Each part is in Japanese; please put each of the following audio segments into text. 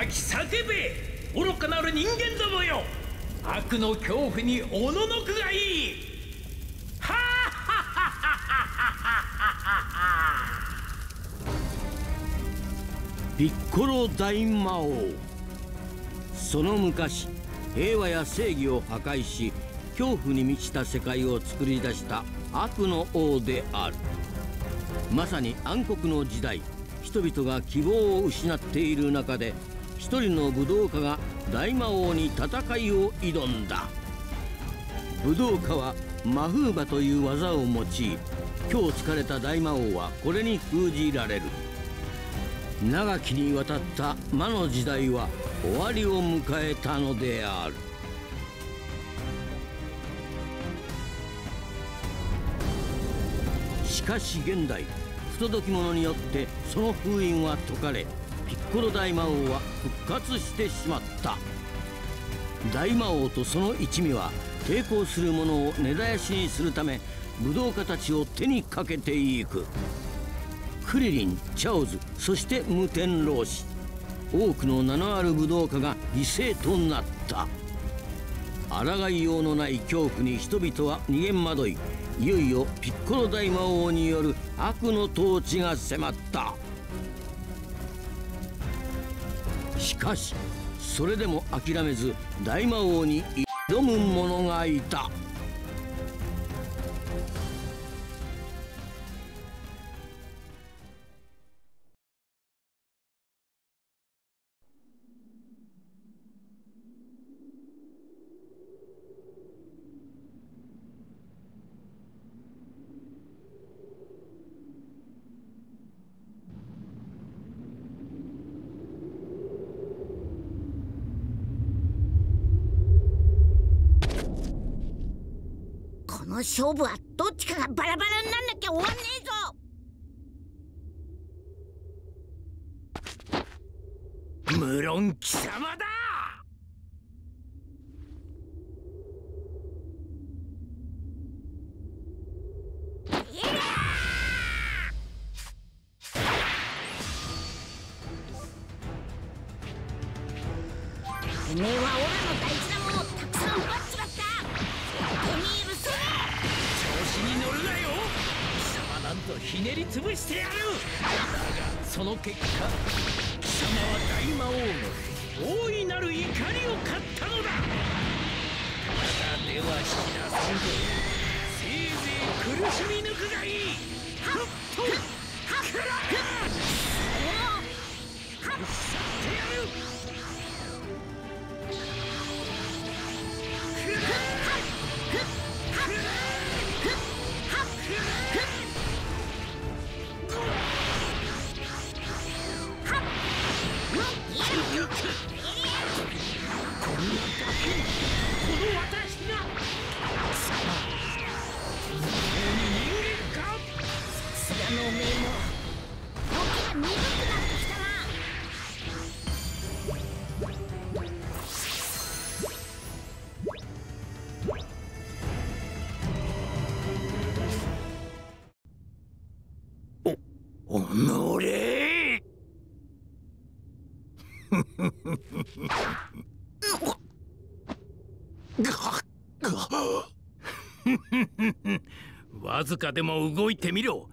泣き叫べ。愚かなる人間どもよ。悪の恐怖におののくがいい。は。ピッコロ大魔王。その昔平和や正義を破壊し恐怖に満ちた世界を作り出した悪の王である。まさに暗黒の時代人々が希望を失っている中で一人の武道家が大魔王に戦いを挑んだ。武道家はマフーバという技を用い今日疲れた大魔王はこれに封じられる。長きにわたった魔の時代は終わりを迎えたのである。しかし現代不届き者によってその封印は解かれピッコロ大魔王は復活してしまった。大魔王とその一味は抵抗する者を根絶やしにするため武道家たちを手にかけていく。クリリンチャオズそして無天老師多くの名のある武道家が犠牲となった。抗いようのない恐怖に人々は逃げ惑い。いよいよピッコロ大魔王による悪の統治が迫った。しかしそれでも諦めず大魔王に挑む者がいた。勝負はどっちかがバラバラになんなきゃ終わんねえぞ。無論貴様だ。ひねり潰してやる。だがその結果貴様は大魔王の大いなる怒りを買ったのだ。ただでは死なせんぞせいぜい苦しみ抜くがいい。はっとくらえ去ってやるえ菅のおめえも時が鈍くなってきたおのれわずかでも動いてみろ。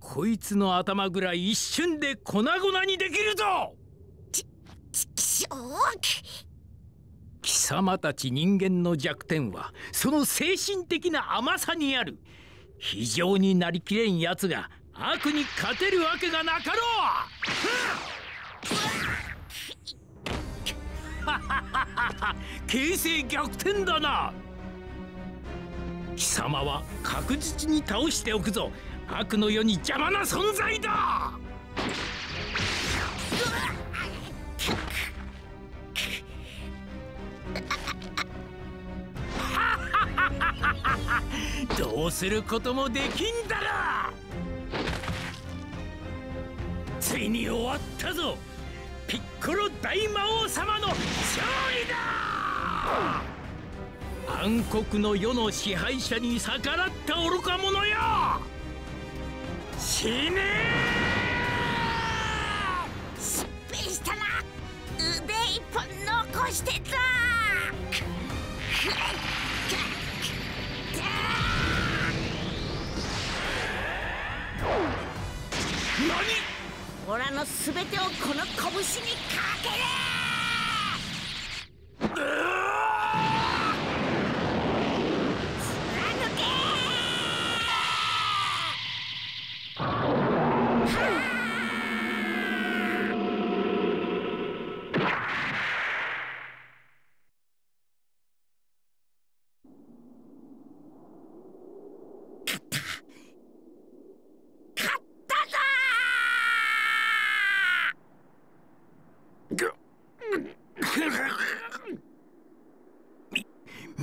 こいつの頭ぐらい一瞬で粉々にできるぞ。貴様たち人間の弱点はその精神的な甘さにある。非常になりきれんやつが悪に勝てるわけがなかろう形勢逆転だな。貴様は確実に倒しておくぞ。悪の世に邪魔な存在だ。どうすることもできんだろついに終わったぞピッコロ大魔王様の勝利だ暗黒の世の支配者に逆らった愚か者よ！死ね！失敗したな！腕こしてた！何？オラの全てをこの拳にかける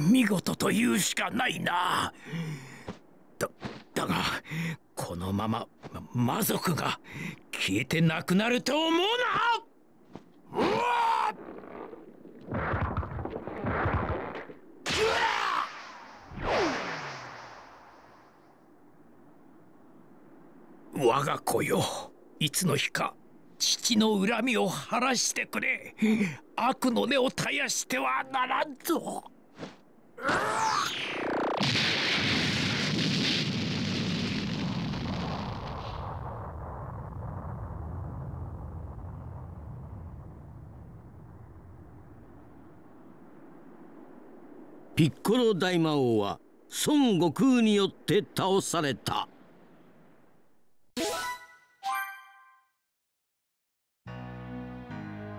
見事と言うしかないな。だだがこのまま魔族が消えてなくなると思うな。うわ。我が子よいつの日か父の恨みを晴らしてくれ。悪の根を絶やしてはならんぞ。ピッコロ大魔王は孫悟空によって倒された。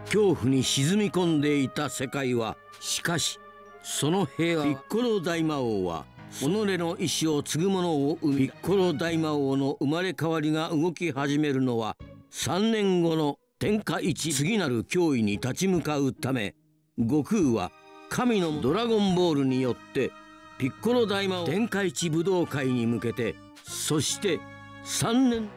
恐怖に沈み込んでいた世界はしかしその平和ピッコロ大魔王は己の意志を継ぐ者を生みピッコロ大魔王の生まれ変わりが動き始めるのは3年後の天下一次なる脅威に立ち向かうため悟空は神のドラゴンボールによってピッコロ大魔王天下一武道会に向けてそして3年